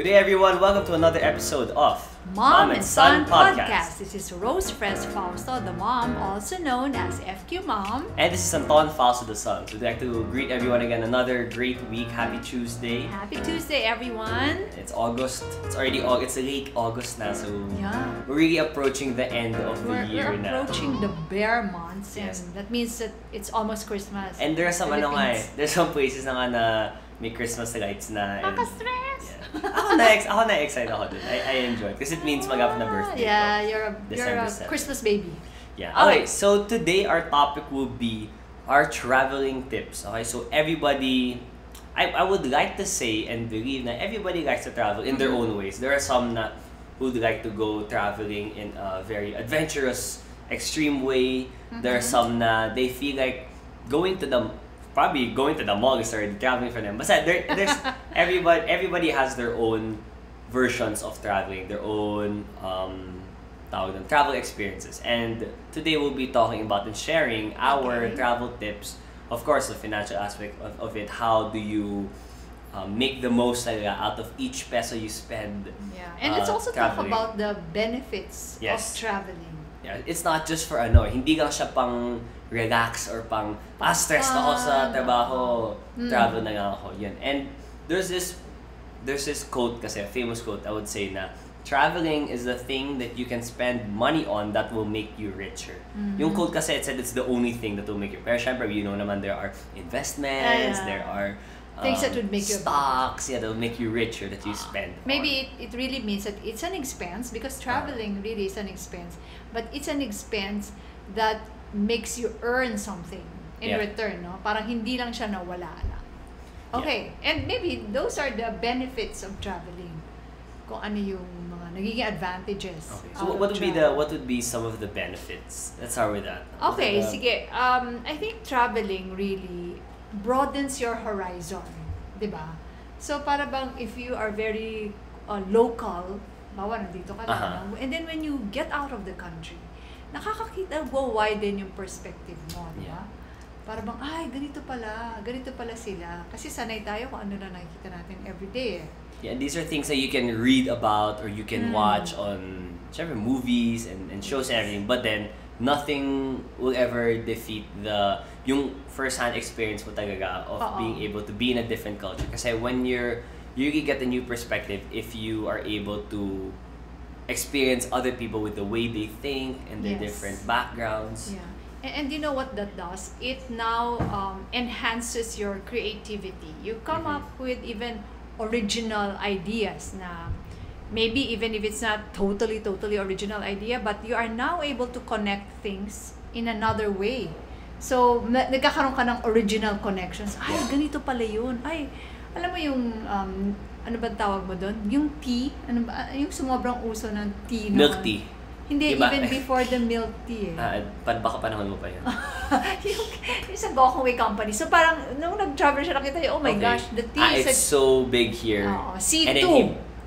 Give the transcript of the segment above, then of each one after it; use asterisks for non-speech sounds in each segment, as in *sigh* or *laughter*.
Good day, everyone. Welcome to another episode of Mom, and Son, podcast. This is Rose Fres Fausto, the mom, also known as FQ Mom. And this is Anton Fausto the son. So we'd like to greet everyone again. Another great week. Happy Tuesday. Happy Tuesday, everyone. It's August. It's already August. It's late August now, so Yeah. we're really approaching the end of the We're, year we're now. approaching the bear months, and Yes. that means that it's almost Christmas. And there are some ano nga eh, there's some places na nga na may Christmas lights na. Yeah. Ako na ex ako na excited ako dun. I, I enjoy it because it means mag na birthday. Yeah, you're a, you're a 7. Christmas baby. Yeah. Okay. Okay, so today our topic will be our traveling tips. Okay, so everybody, I, I would like to say and believe that everybody likes to travel in their mm-hmm. own ways. There are some that would like to go traveling in a very adventurous, extreme way. There are mm-hmm. some na they feel like going to the probably going to the mall is already traveling for them. But there, there's *laughs* everybody everybody has their own versions of traveling, their own um, tawag travel experiences. And today we'll be talking about and sharing our Okay. travel tips. Of course, the financial aspect of, of it. How do you um, make the most talaga out of each peso you spend? Yeah. And let's Uh, also traveling. talk about the benefits Yes. of traveling. Yeah, it's not just for ano, hindi lang siya pang relax or pang ah, stress na ako sa trabaho, Mm. travel na lang ako. Yun. And there's this there's this quote kasi, a famous quote, I would say na traveling is the thing that you can spend money on that will make you richer. Mm-hmm. Yung quote kasi, it said it's the only thing that will make you Pero syempre, you know naman, there are investments, Yeah. there are Things that um, would make you- stocks, yeah, that will make you richer that you spend on. Maybe it, it really means that it's an expense because traveling really is an expense, but it's an expense that makes you earn something in Yeah. return, no? Parang hindi lang siya nawala lang. Okay, and maybe those are the benefits of traveling. Kung ano yung mga nagiging advantages. Okay. So what, would be the travel. what would be some of the benefits? Let's start with that. Okay, the- sige. Um, I think traveling really broadens your horizon, 'di ba? So para bang if you are very uh, local, bawa nandito ka lang, Aha. no? and then when you get out of the country, nakakakita, widen yung perspective mo, di ba? Yeah. Para bang, ay, ganito pala, ganito pala sila. Kasi sanay tayo kung ano na nakikita natin everyday eh. Yeah, and these are things that you can read about or you can Mm. watch on whichever movies and, and shows and everything. But then nothing will ever defeat the yung first-hand experience mo talaga of Oo. being able to be in a different culture. Kasi when you're you get a new perspective if you are able to experience other people with the way they think and their Yes. different backgrounds. Yeah. And, and you know what that does? It now um, enhances your creativity. You come Mhm. up with even original ideas na maybe even if it's not totally, totally original idea, but you are now able to connect things in another way. So, na- nagkakaroon ka ng original connections. Ay, ganito pala yun. Ay, alam mo yung, um, ano ba tawag mo doon? Yung tea, ano ba, yung sumobrang uso ng tea noon. Milk tea. Hindi, Diba? even before the milk tea eh. Ah, pa, baka panahon mo pa yun. *laughs* yung, yung sa Gokongwei company. So parang, nung nag-travel siya, nakita niya, oh my Okay. gosh, the tea ah, is it's so big here. Oo, C2. And then he,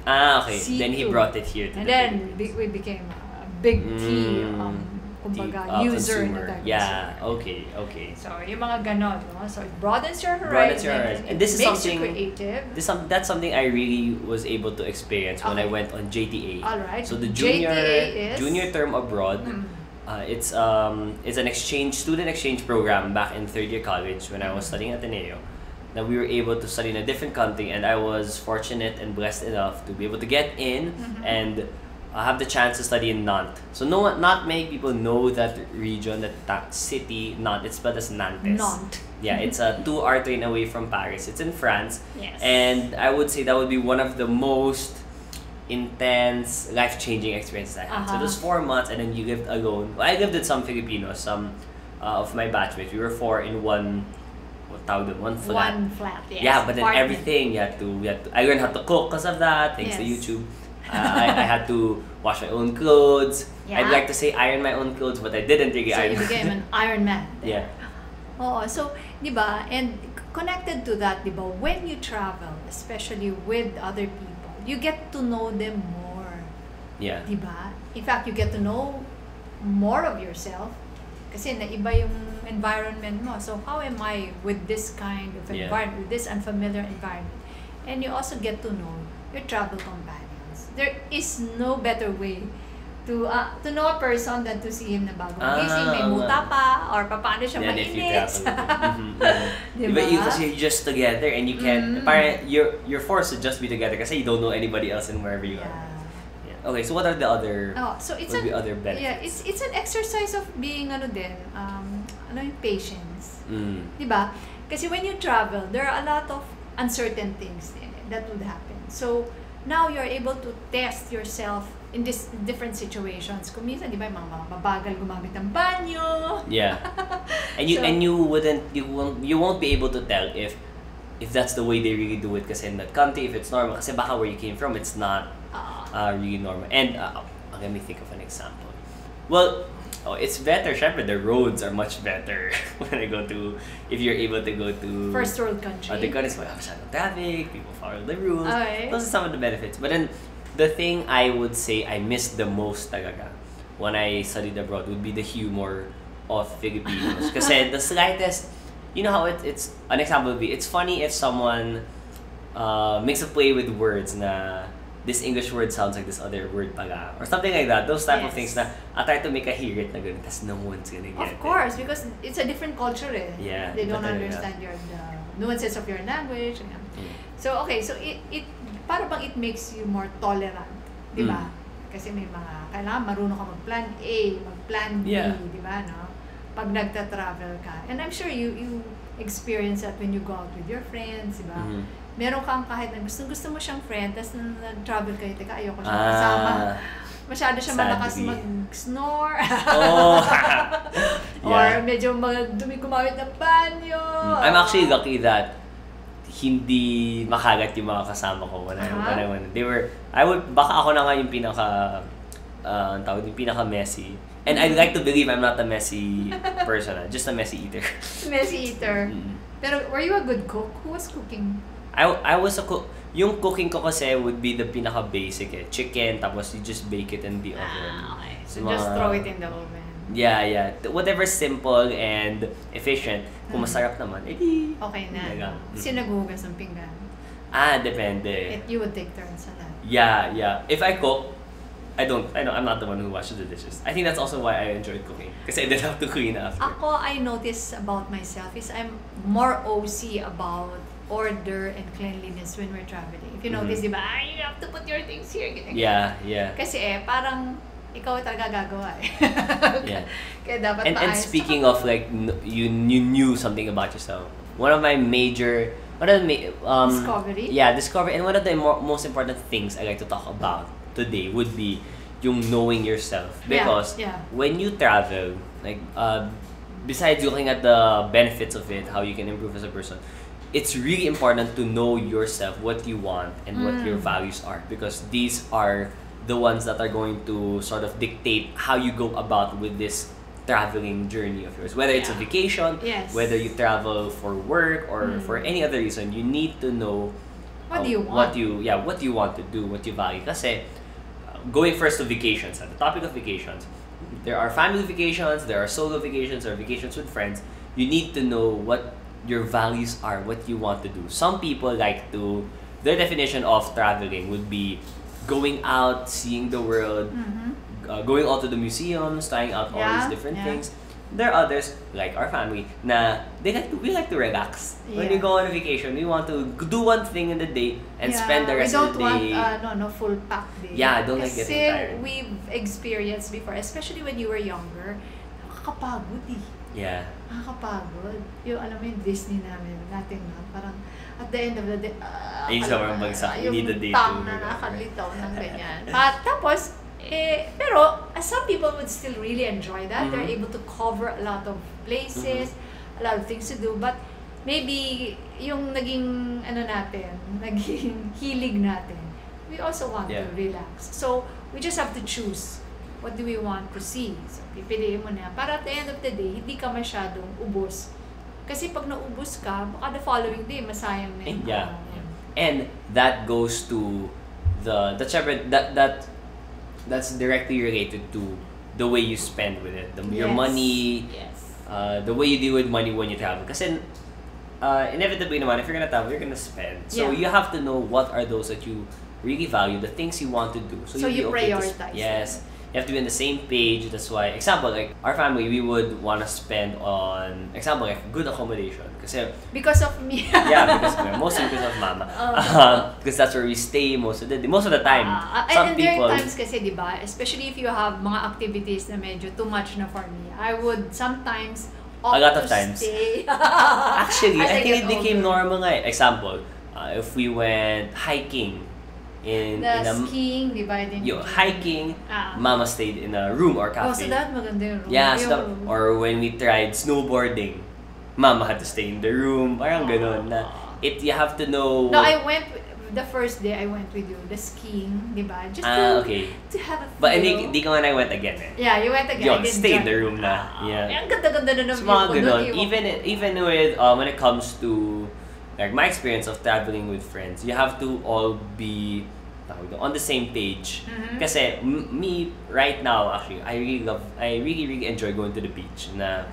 ah, okay. Then he C2. brought it here to And the then, Philippines. we became a big tea, Mm, um, kumbaga, Deep, uh, user consumer. na tayo. Yeah, okay, okay. So, yung mga ganon, no? So, it broadens your horizon. Broadens your horizon. And this is something- creative. This some that's something I really was able to experience when I went on JTA. Alright. So the junior is? junior term abroad. Mm. Uh, it's um it's an exchange student exchange program back in third year college when I was studying at Ateneo. That we were able to study in a different country, and I was fortunate and blessed enough to be able to get in Mhm. and uh, have the chance to study in Nantes. So no not many people know that region, that, that city, Nantes. It's spelled as Nantes. Nantes. Yeah, it's a two hour train away from Paris. It's in France. Yes. And I would say that would be one of the most intense, life changing experiences I had. So Uh-huh. those four months, and then you lived alone. Well, I lived with some Filipinos, some uh, of my batchmates. We were four in one, tawag? One flat. One flat, yes. Yeah, but then Apartment. everything you had to, you had to. I learned how to cook because of that, thanks to YouTube. Uh, I, I had to wash my own clothes. I'd like to say iron my own clothes, but I didn't really So, iron. you became an *laughs* Iron Man. yeah. Oh, so, di ba, and connected to that, di ba, when you travel, especially with other people, you get to know them more, Yeah. di ba? In fact, you get to know more of yourself kasi naiba yung environment mo. So, how am I with this kind of Yeah. environment, with this unfamiliar environment? And you also get to know your travel companions. There is no better way to uh, to know a person than to see him na bagong Ah, gising, may muta pa, or paano siya *laughs* you mainit. travel with them. Mhm, mhm. Diba? Diba, you, kasi you're just together and you can, Mm. parang you're, you're forced to just be together kasi you don't know anybody else in wherever you are. yeah. Yeah. Okay, so what are the other, Oh, so it's an other benefits? yeah, it's it's an exercise of being ano din, um, ano yung patience. Mm. 'Di ba? Kasi when you travel, there are a lot of uncertain things in that would happen. So now you're able to test yourself in this different situations. Kung minsan, 'di ba, mga mga mabagal gumamit ng banyo. Yeah. *laughs* And you So- and you wouldn't you won't you won't be able to tell if if that's the way they really do it kasi in that country if it's normal kasi baka where you came from it's not Ah, uh, really normal. And uh, let me think of an example. Well, oh, it's better. Syempre, the roads are much better *laughs* when I go to if you're able to go to first world country. other countries. Wala masyadong traffic. People follow the rules. Okay. Those are some of the benefits. But then the thing I would say I miss the most talaga when I studied abroad would be the humor of Filipinos. *laughs* Kasi the slightest, you know how it, it's, an example would be, it's funny if someone uh, makes a play with words na this English word sounds like this other word pala. Or something like that. Those type of things na I try to make a hear it na ganun, tas no one's gonna get it. Of it. course, because it's a different culture eh. Yeah, They don't understand your the nuances of your language. ganyan. Mm. So, okay. So, it, it para bang it makes you more tolerant. Di ba? Mm. Kasi may mga, kailangan marunong ka mag-plan A, mag-plan B. Yeah. Di ba? No? Pag nagta-travel ka. And I'm sure you you experience that when you go out with your friends. Di ba? Mhm. Meron kang kahit na gusto, gusto mo siyang friend, tapos nag-travel kayo, teka, ayoko siya kasama. Ah. Masyado siya Sadly. malakas mag-snore. Oh. *laughs* Or yeah. medyo mga dumi gumamit ng banyo. Mm. I'm actually lucky that hindi makagat yung mga kasama ko when I, Uh-huh. when I went. They were, I would, baka ako na nga yung pinaka, uh, ang tawag yung pinaka messy. And I'd like to believe I'm not a messy person, ah, just a messy eater. *laughs* Messy eater. Mm. Pero were you a good cook? Who was cooking? I, I was a cook, yung cooking ko kasi would be the pinaka basic eh. Chicken, tapos you just bake it in the oven. Ah, okay. So Mga- just throw it in the oven. Yeah, yeah. Whatever simple and efficient. Kung Mm. masarap naman, edi. Okay na. Talaga. no? Sino naghuhugas ng pinggan? Ah, depende. It, you would take turns on that. Yeah, yeah. If I cook, I don't, I know, I'm not the one who washes the dishes. I think that's also why I enjoyed cooking. Because I didn't have to clean after. Ako, I notice about myself is I'm more OC about order and cleanliness when we're traveling. If you notice, di ba, "Ah, you have to put your things here. ganyan, ganyan." Yeah, yeah. Kasi eh, parang ikaw talaga gagawa eh. *laughs* Yeah. *laughs* Kaya dapat And, and speaking of like, you, you knew something about yourself. One of my major, one of the ma- um, Discovery? Yeah, discovery. And one of the mo- most important things I like to talk about today would be yung knowing yourself. Because yeah. when you travel, like, uh, besides looking at the benefits of it, how you can improve as a person, it's really important to know yourself, what you want, and what your Mm. values are. Because these are the ones that are going to sort of dictate how you go about with this traveling journey of yours. Whether it's a vacation, Yes. whether you travel for work or Mm. for any other reason, you need to know What uh, do you want? What you yeah, what you want to do, what you value. Kasi uh, going first to vacations, at the topic of vacations, there are family vacations, there are solo vacations, or vacations with friends. You need to know what your values are, what you want to do. Some people like to their definition of traveling would be going out, seeing the world, Mhm. uh, going out to the museums, trying out all these different yeah. things. There are others, like our family, na they like to, we like to relax. When we Yeah. go on a vacation, we want to do one thing in the day and Yeah, spend the rest we don't of the day. want uh, no, no full pack day. Yeah, I don't like Kasi getting tired. we've experienced before, especially when you were younger, nakakapagod eh. yeah. Nakakapagod. Yung alam mo yung Disney namin, natin na, parang at the end of the day, uh, Ayun sa mga bagsak, you need a day to- na nakalitaw ng ganyan. At tapos, eh, pero uh, some people would still really enjoy that. They're Mhm. able to cover a lot of places, Mm-hmm. a lot of things to do. But maybe yung naging ano natin, *laughs* naging hilig natin, we also want Yeah. to relax. So, we just have to choose what do we want to see. So, pipiliin mo na. Para at the end of the day, hindi ka masyadong ubos. Kasi pag naubos ka, baka the following day, masayang na yung Yeah. araw. And that goes to the the syempre, that that that's directly related to the way you spend with it. The, Your Yes. money, Yes. uh, the way you deal with money when you travel. Kasi uh, inevitably naman, if you're gonna travel, you're gonna spend. So Yeah. you have to know what are those that you really value, the things you want to do. So, So you okay to prioritize Yes. You have to be on the same page. That's why, example, like our family, we would want to spend on, example, like good accommodation. Kasi, Because of me. *laughs* yeah, because mostly because of mama. *laughs* Um, *laughs* because that's where we stay most of the most of the time. And, Some and there people, are times kasi, di ba, especially if you have mga activities na medyo too much na for me, I would sometimes A lot of times. stay. actually, As I think it became older. normal nga. eh. Example, uh, if we went hiking in The in a skiing, di ba? Din yo hiking, Ah. mama stayed in a room or cafe. Oh, so that maganda yung room. Yeah, so that- or when we tried snowboarding, mama had to stay in the room. Parang ganun na it you have to know No, I went, the first day I went with you, the skiing, di ba? Just Ah, to, okay. to have a feel. But hindi, hindi ko nga na went again eh. Yeah, you went again. Yun, I stay in the room na. Ah, Yeah. Ang ganda-ganda na ng So, view ko. Even even with um, when it comes to like my experience of traveling with friends, you have to all be on the same page. Mhm. Kasi m- me right now actually, I really love I really really enjoy going to the beach na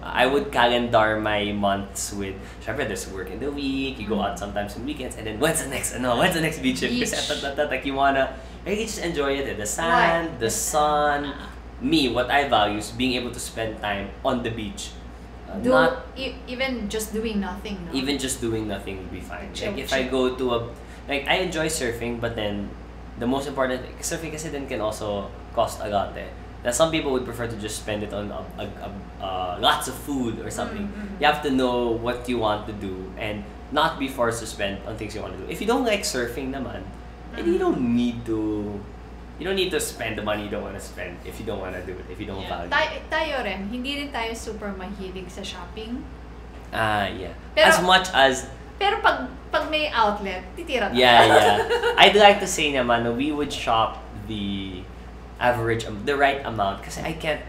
I would calendar my months with, syempre there's work in the week, you go out sometimes on weekends, and then when's the next, ano, when's the next beach trip? Kasi Beach. *laughs* like you wanna, really just enjoy it, the sand, Right. the sun. sun. Me, what I value is being able to spend time on the beach. Uh, do, not e- even just doing nothing, no? even just doing nothing would be fine. Chill, Like if I go to a, like I enjoy surfing, but then the most important surfing kasi then can also cost a lot. Eh. Now some people would prefer to just spend it on a, a, a, uh, lots of food or something. Mm, mm. You have to know what you want to do and not be forced to spend on things you want to do. If you don't like surfing, naman, then you Mm. don't need to. You don't need to spend the money you don't want to spend if you don't want to do it. If you don't Yeah. value. it. Tayo, tayo rin, hindi rin tayo super mahilig sa shopping. Ah, yeah. Pero- as much as Pero pag pag may outlet, titira tayo. Yeah, yeah. *laughs* I'd like to say naman na we would shop the average, the right amount. Kasi I can't,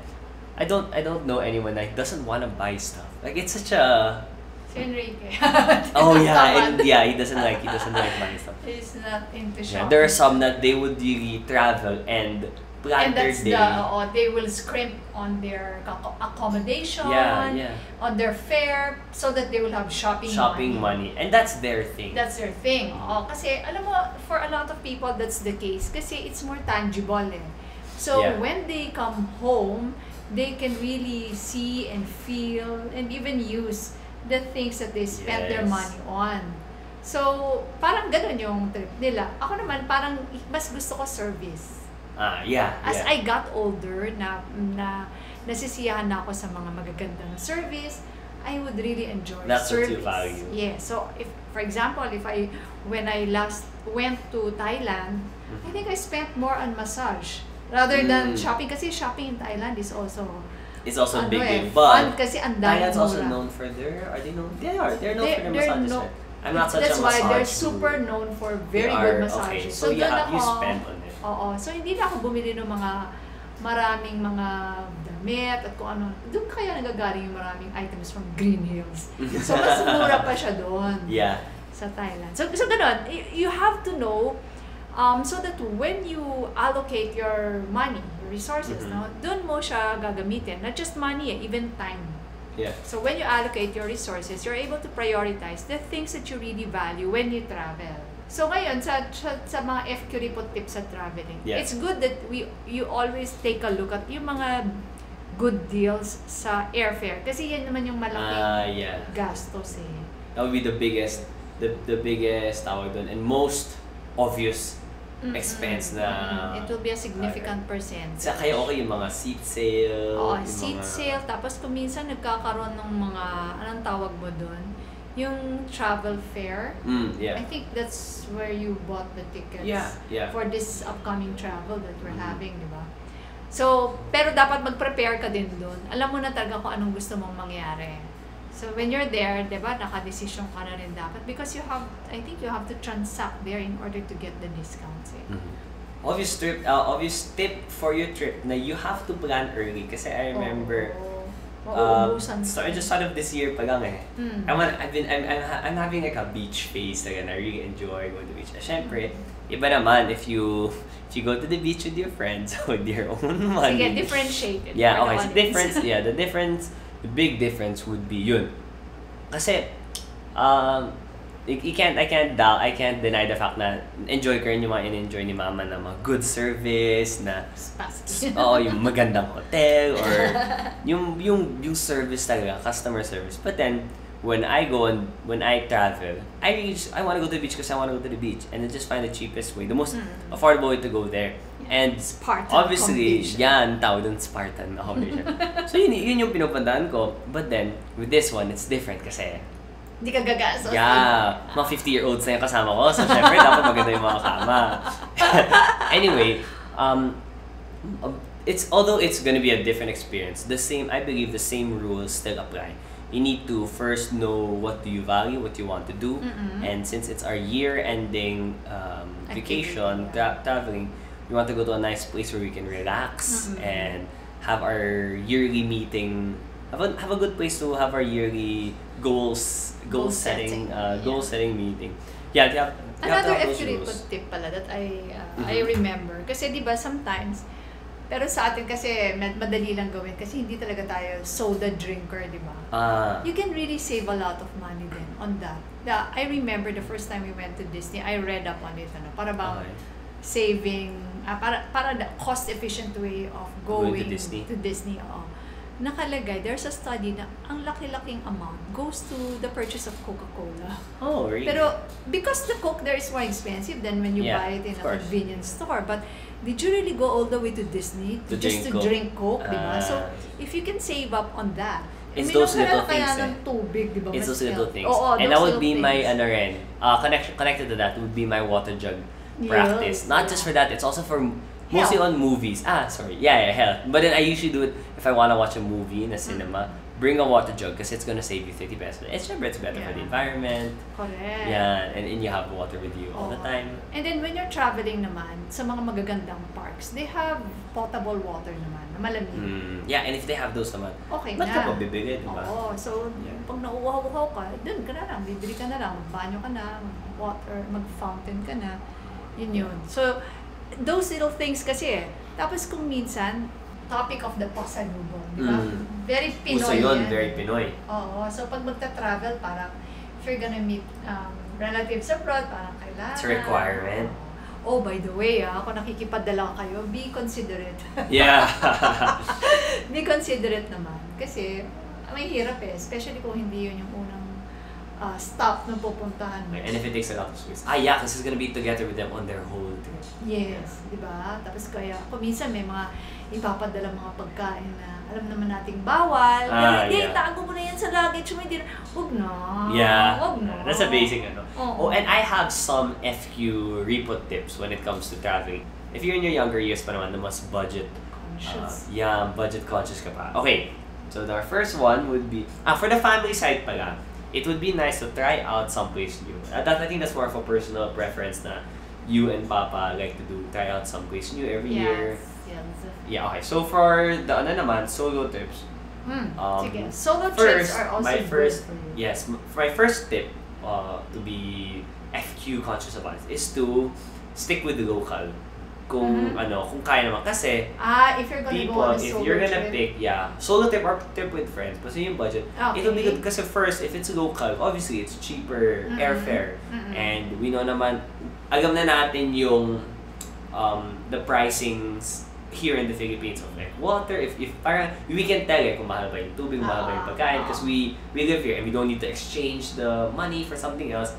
I don't, I don't know anyone that doesn't want to buy stuff. Like it's such a, Si Enrique. *laughs* oh yeah, and yeah, he doesn't like, he doesn't like buying stuff. He's not into Yeah, shopping. there are some that they would really travel and plan And their that's day. the, oo, they will scrimp on their accommodation, yeah, yeah. on their fare, so that they will have shopping, Shopping money. And that's their thing. That's their thing. Oo, kasi alam mo, for a lot of people, that's the case. Kasi it's more tangible eh. So Yeah. when they come home, they can really see and feel and even use the things that they their Yes. money on. So, parang ganun yung trip nila. Ako naman, parang mas gusto ko service. ah, yeah, As yeah. I got older, na, na nasisiyahan na ako sa mga magagandang service, I would really enjoy That's what service. you value. Yeah. So, if, for example, if I, when I last went to Thailand, I think I spent more on massage rather Mm. than shopping. Kasi shopping in Thailand is also, It's also ano big, eh, big, fun but kasi Thailand's also known for their, are they known? They are, they're known They- for their massages. no-? I'm not such That's a why they're super known for very are, good okay. massages. So, you, doon have, you ako- spend on it. Oo. So, hindi na ako bumili ng mga maraming mga damit at kung ano. Doon kaya nagagaling yung maraming items from Green Hills. *laughs* So, mas mura pa siya doon Yeah. sa Thailand. So, so ganun. You, have to know um, so that when you allocate your money, resources, Mhm. no, doon mo siya gagamitin. Not just money, eh, even time. Yeah. So when you allocate your resources, you're able to prioritize the things that you really value when you travel. So ngayon, sa, sa, sa mga FQ report tips sa traveling, Yeah. it's good that we you always take a look at yung mga good deals sa airfare. Kasi yan naman yung malaking Ah, yeah. gastos eh. That would be the biggest, the the biggest tawag doon, and most obvious Mm-mm. expense na. It will be a significant percent. sa kaya okay yung mga seat sale, Oo, yung seat mga, sale. Tapos kung minsan nagkakaroon ng mga, anong tawag mo doon? Yung travel fair. Mm, yeah. I think that's where you bought the tickets Yeah, yeah. for this upcoming travel that we're Mhm. having, di ba? So, pero dapat mag-prepare ka din doon. Alam mo na talaga kung anong gusto mong mangyari. So, when you're there, di ba, nakadesisyon ka na rin dapat because you have, I think you have to transact there in order to get the discounts eh. Mhm. Obvious trip, uh, obvious tip for your trip na you have to plan early kasi I remember Oo. um, so I just start of this year pa lang eh. Mm. I want, I've been, I'm, I'm, I'm having like a beach phase talaga na I really enjoy going to the beach. Eh, syempre, iba naman if you, if you go to the beach with your friends, *laughs* with your own money. Sige, differentiate it Yeah, okay. the So difference, *laughs* yeah, the difference, the big difference would be yun. Kasi, um, you, can't, I can't doubt, I can't deny the fact na enjoy ko rin yung mga in-enjoy ni mama na mga good service, na. *laughs* Oo, yung magandang hotel *laughs* or yung yung yung service talaga, customer service. But then when I go and when I travel, I just, I want to go to the beach because I want to go to the beach and then just find the cheapest way, the most Mm. affordable way to go there. And Spartan obviously, accommodation. yan, tawag dun Spartan accommodation. *laughs* so yun, yun yung pinupuntahan ko. But then, with this one, it's different kasi Hindi ka gagastos. Yeah, mga 50-year-olds na yung kasama ko. So, syempre, *laughs* dapat maganda yung mga kama. *laughs* anyway, um, it's although it's gonna be a different experience, the same, I believe the same rules still apply. You need to first know what do you value, what you want to do, Mm-mm. and since it's our year-ending um, vacation, tra- traveling, we want to go to a nice place where we can relax Mm-mm. and have our yearly meeting. Have a, have a good place to have our yearly goals goal, Goal setting, setting, uh, yeah. goal setting meeting. Yeah, you have, you Another have rules. tip pala that I uh, I Mhm. remember. Kasi di ba sometimes, pero sa atin kasi mad- madali lang gawin kasi hindi talaga tayo soda drinker, di ba? Ah, You can really save a lot of money then on that. The, I remember the first time we went to Disney, I read up on it, ano, para bang okay. saving, ah, para, para the cost-efficient way of Going going, to Disney? to Disney, oo. Nakalagay, there's a study na ang laki-laking amount goes to the purchase of Coca-Cola. Oh, really? Pero because the Coke there is more expensive than when you Yeah, buy it in a course. convenience store. But did you really go all the way to Disney To just drink to Coke. drink Coke, di ba? So, Ah. if you can save up on that, It's uminom those little things, eh. tubig? It's those little things. Oo, and that would be my things. ano rin, uh, connection, connected to that would be my water jug practice. Not just for that, it's also for mostly on movies. Ah, sorry. Yeah, yeah, health. But then I usually do it if I want to watch a movie in a cinema. Bring a water jug because it's gonna save you 30 pesos. It's syempre, it's better for the environment. Correct. Yeah, and, and you have water with you all the time. And then when you're traveling naman sa mga magagandang parks, they have potable water naman na malamig. Mm, yeah, and if they have those naman, Okay ba't na. ka pa bibili, di ba? Oo. So, Yeah. pag nauuhaw-uhaw ka, dun ka na lang. Bibili ka na lang. Magbanyo ka na. Mag-water, mag-fountain ka na. Yun yun. So, those little things kasi eh. Tapos kung minsan, topic of the pasalubong. Di ba? Mm. Very Pinoy Uso yun, yan. very Pinoy. Oo. So, pag magta-travel, parang if you're gonna meet um, relatives abroad, parang kailangan. It's a requirement. Oh, by the way, ah, kung nakikipadala kayo, be considerate. Yeah. *laughs* be considerate naman. Kasi, may hirap eh. Especially kung hindi yun yung unang ah, stop na pupuntahan mo. and if it takes a lot of space. Ah, yeah, because he's gonna be together with them on their whole trip. Yes, di ba? Tapos kaya, kung minsan may mga ipapadala mga pagkain na alam naman nating bawal. Ah, Pero hindi, yeah. tago mo na yan sa luggage mo. Hindi, huwag na. Yeah. Huwag na. That's a basic ano. Oh, Oo. and I have some FQ reput tips when it comes to traveling. If you're in your younger years pa naman, na mas budget, uh, Conscious. yeah, budget conscious ka pa. Okay, so our first one would be, ah, for the family side pala, it would be nice to try out someplace new. Uh, that, I think that's more of a personal preference na you and Papa like to do, try out someplace new every year. Yes, yes. Yeah, okay. So for the ano naman, solo trips, Hmm, Um, sige. Solo first, trips are also my good first- for you. Yes, my first tip uh, to be FQ conscious about is to stick with the local. Kung Mhm. ano, kung kaya naman. Kasi Ah, if you're gonna people, go on a if you're gonna trip. pick, yeah, solo trip or trip with friends, basta yung budget, it'll be Okay. good kasi first, if it's local, obviously it's cheaper Mhm. airfare. Mm-mm. And we know naman, alam na natin yung um, the pricings here in the Philippines of like water, if, if parang we can tell eh kung mahal ba yung tubig, mahal ba yung Ah, pagkain because ah. we, we live here and we don't need to exchange the money for something else.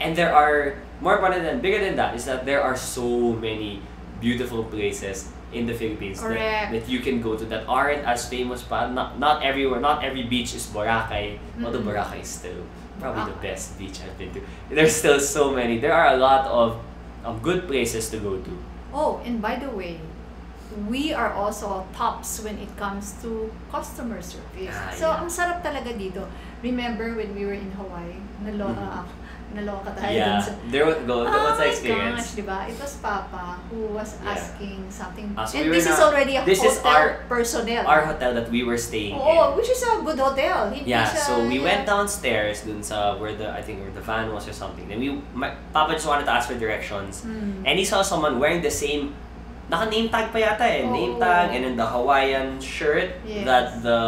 And there are, more important than, bigger than that, is that there are so many beautiful places in the Philippines that, Correct. that you can go to that aren't as famous pa. Not, not everywhere, not every beach is Boracay, although Mm-mm. Boracay is still probably the best beach I've been to. There's still so many. There are a lot of um, good places to go to. Oh, and by the way, we are also tops when it comes to customer service. Ah, so, yeah. ang sarap talaga dito. Remember when we were in Hawaii, naloka Mhm. ako. Naloka tayo yeah, dun sa... there was go. oh what's the my experience? gosh, di ba? It was Papa who was Yeah. asking something. Ah, so and we this is already a this is hotel our- personnel. Our hotel that we were staying in. Oo, which is a good hotel. Hindi Yeah, siya, so we yeah. went downstairs dun sa where the I think where the van was or something. Then we my, Papa just wanted to ask for directions. Hmm. And he saw someone wearing the same naka name tag pa yata eh. Name tag and then the Hawaiian shirt Yes. that the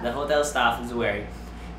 the hotel staff is wearing.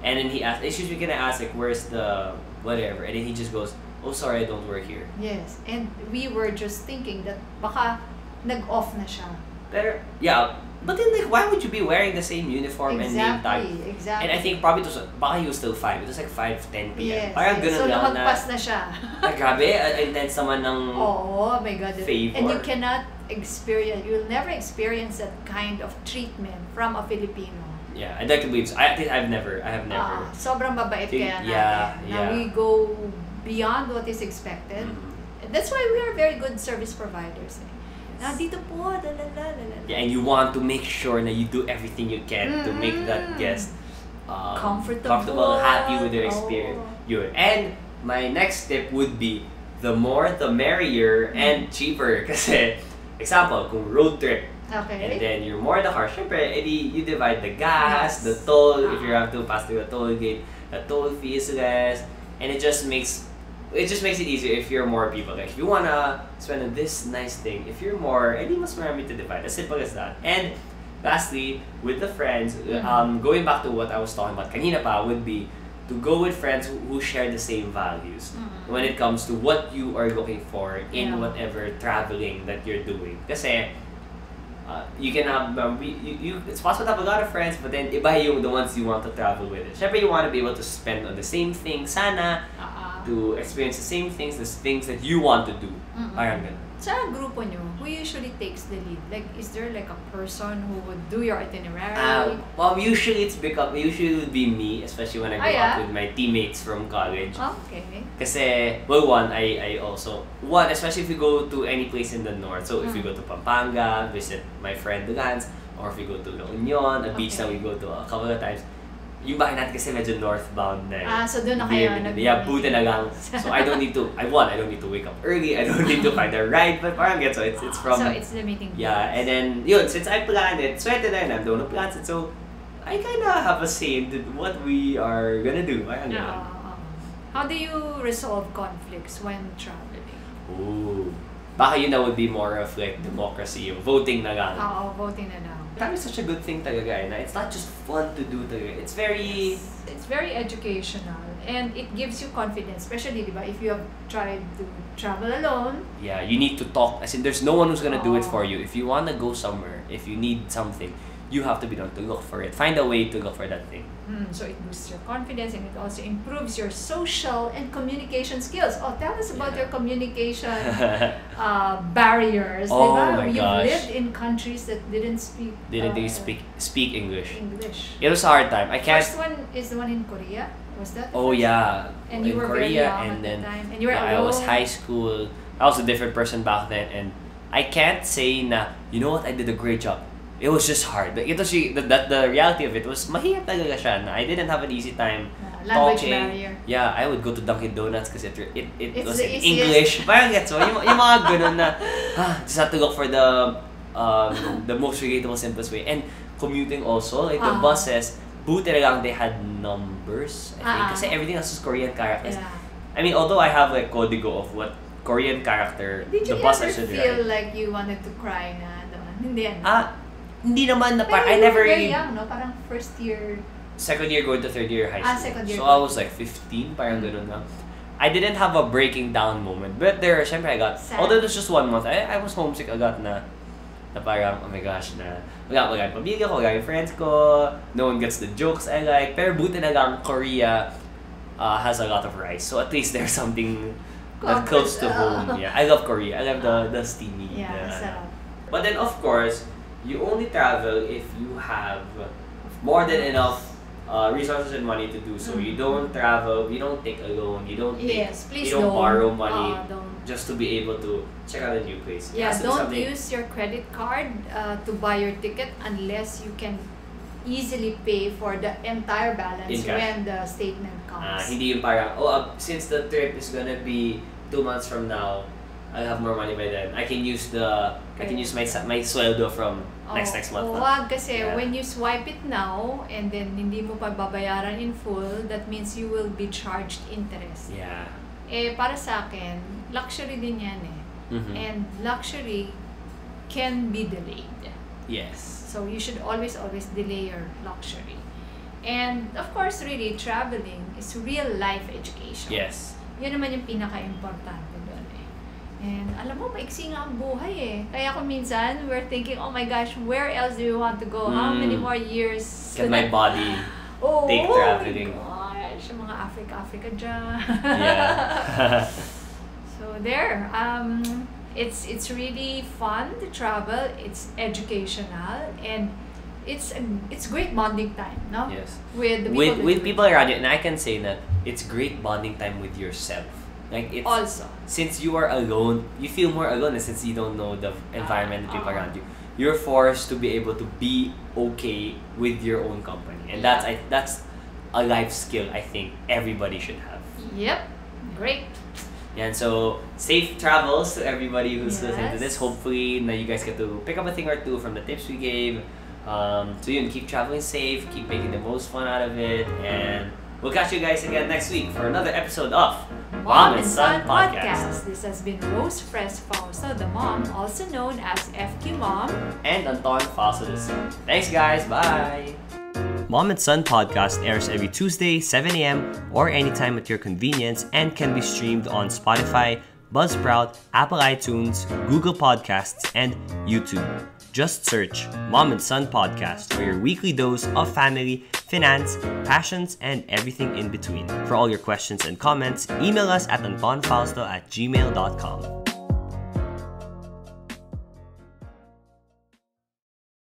And then he asked, excuse me, can I ask, like, where's the whatever? And then he just goes, oh, sorry, I don't work here. Yes. And we were just thinking that baka nag-off na siya. Pero, yeah, but then, like, why would you be wearing the same uniform and name tag? Exactly. Exactly. And I think probably it was, baka he was still 5. It was like 5, 10 p.m. Yes. Parang yes. ganun So, lang na, lumagpas na siya. na *laughs* ah, grabe, intense naman ng, Oh my God. Favor. And you cannot experience, you will never experience that kind of treatment from a Filipino. Yeah, I'd like to believe so. I, think I've never, I have never. Ah, sobrang babait Think- kaya natin. yeah, Now yeah. we go beyond what is expected. Mhm. That's why we are very good service providers. Eh. Nandito po. Yeah, and you want to make sure that you do everything you can to make that Mm. guest um, Comfortable. happy with their experience. Oh. Yun. And my next tip would be the more the merrier Mm. and cheaper. *laughs* Kasi, example, kung road trip, Okay. and then you're more the car, syempre, edi you divide the gas, Yes. the toll, if you Ah. have to pass through a toll gate, the toll fee is less, and it just makes it just makes it easier if you're more people. Like if you wanna spend on this nice thing, if you're more, edi mas marami to divide. As simple as that. And lastly, with the friends, Mhm. um, going back to what I was talking about kanina pa would be to go with friends who, share the same values Mhm. when it comes to what you are looking for in Yeah. whatever traveling that you're doing. Kasi uh, you can have um, we, you, you it's possible to have a lot of friends but then iba yung the ones you want to travel with. Syempre you want to be able to spend on the same thing sana ah. to experience the same things, the things that you want to do. Mm-mm. Parang ganun. Sa grupo nyo, who usually takes the lead? Like, is there like a person who would do your itinerary? Uh, well, usually it's become usually it would be me, especially when I go Ah, yeah? out with my teammates from college. okay. Kasi, well, one, I, I also, one, especially if you go to any place in the north. So, if we Mm. go to Pampanga, visit my friend Lance, or if we go to La Union, a beach that we go to a couple of times, yung bahay natin kasi medyo northbound na eh. Ah, so doon na kayo nag- Yeah, buti na lang. So, I don't need to, I one, I don't need to wake up early, I don't need to find a ride, but parang get so it's, it's from, so it's the meeting. yeah, and then, yun, since I planned it, swerte na yun, I'm the one who plans it, so, I kind of have a say in what we are gonna do. Parang ah. How do you resolve conflicts when traveling? Ooh. Baka yun na would be more of like democracy, yung voting na lang. Oo, voting na lang. That is such a good thing talaga na it's not just fun to do talaga. It's very... It's, it's very educational and it gives you confidence, especially diba, if you have tried to travel alone. Yeah, you need to talk. As in, there's no one who's gonna do it for oh. you. If you wanna go somewhere, if you need something, you have to be done to look for it. Find a way to look for that thing. Mm, so it boosts your confidence and it also improves your social and communication skills. Oh, tell us about Yeah. your communication *laughs* uh, barriers. Oh diba? my You've gosh. lived in countries that didn't speak Didn't uh, they speak speak English? English. It was a hard time. I can't. First one is the one in Korea. Was that? Oh yeah. And in you were Korea, very young and at then the time. And you were yeah, I was high school. I was a different person back then, and I can't say na. You know what? I did a great job. It was just hard. But ito si the, that the reality of it was mahirap talaga siya. Na I didn't have an easy time Uh, language talking. barrier. Yeah, I would go to Dunkin' Donuts because it it, it It's was in. English. Parang gets mo, yung, yung mga ganun na, *sighs* ah, just have to look for the um, the most relatable, simplest way. And commuting also, like the Ah. buses, buti lang they had numbers, I think. Ah. Kasi everything else was Korean characters. Yeah. I mean, although I have like código of what Korean character Did the bus ever I should feel ride. like you wanted to cry na doon? Hindi yan. Ah, hindi naman na Pero par- I you never were really very young, no? Parang first year. second year going to third year high school. Ah, second year So I was like 15, parang ganun na. I didn't have a breaking down moment. But there, syempre I got, Sad. although it was just one month, I, I was homesick agad na, na parang, oh my gosh, na wala wala yung pamilya ko, wala yung friends ko, no one gets the jokes I like. Pero buti na lang, Korea uh, has a lot of rice. So at least there's something that Comfort, close to home. *laughs* Yeah, I love Korea. I love the, the steamy. Yeah, the- sarap. But then, of course, you only travel if you have more than enough uh, resources and money to do so. You Mhm. don't travel, you don't take a loan, you don't take, Yes, please you don't, borrow money Uh, don't. just to be able to check out a new place. Yeah, has to be don't use your credit card uh, to buy your ticket unless you can easily pay for the entire balance when the statement Ah, comes. hindi yung parang, oh, uh, since the trip is gonna be two months from now, I'll have more money by then. I can use the, I can use my my sweldo from next next month. Oh, wag kasi Yeah. when you swipe it now and then hindi mo pa babayaran in full, that means you will be charged interest. Yeah. Eh, para sa akin, luxury din yan eh. Mhm. And luxury can be delayed. yes. So you should always, always delay your luxury. And of course, really, traveling is real life education. Yes. Yun naman yung pinaka-importante doon. And alam mo, maiksi nga ang buhay eh. Kaya kung minsan, we're thinking, oh my gosh, where else do you want to go? How Mm. many more years? Can my body *gasps* oh, take traveling? Oh my gosh, yung mga Africa, Africa dyan. Yeah. *laughs* So there, um, it's it's really fun to travel. It's educational and it's a, it's great bonding time, no? yes. With the people. With that with you- people around you, and I can say that it's great bonding time with yourself. Like it's Also, since you are alone, you feel more alone and since you don't know the environment the people Uh-uh. around you. You're forced to be able to be okay with your own company, and that's I that's a life skill I think everybody should have. yep, great. Yeah, and so safe travels to everybody who's listening to this. Hopefully, now you guys get to pick up a thing or two from the tips we gave. Um, so you know, keep traveling safe, keep making the most fun out of it, and we'll catch you guys again next week for another episode of Mom and Son Podcast. This has been Rose Fres Fausto, the mom, also known as FQ Mom. and Anton Fausto the son. Thanks, guys. Bye. Mom and Son podcast airs every Tuesday, 7 a.m., or anytime at your convenience, and can be streamed on Spotify, Buzzsprout, Apple iTunes, Google Podcasts, and YouTube. Just search Mom and Son Podcast for your weekly dose of family, finance, passions, and everything in between. For all your questions and comments, email us at antonfausto at gmail.com.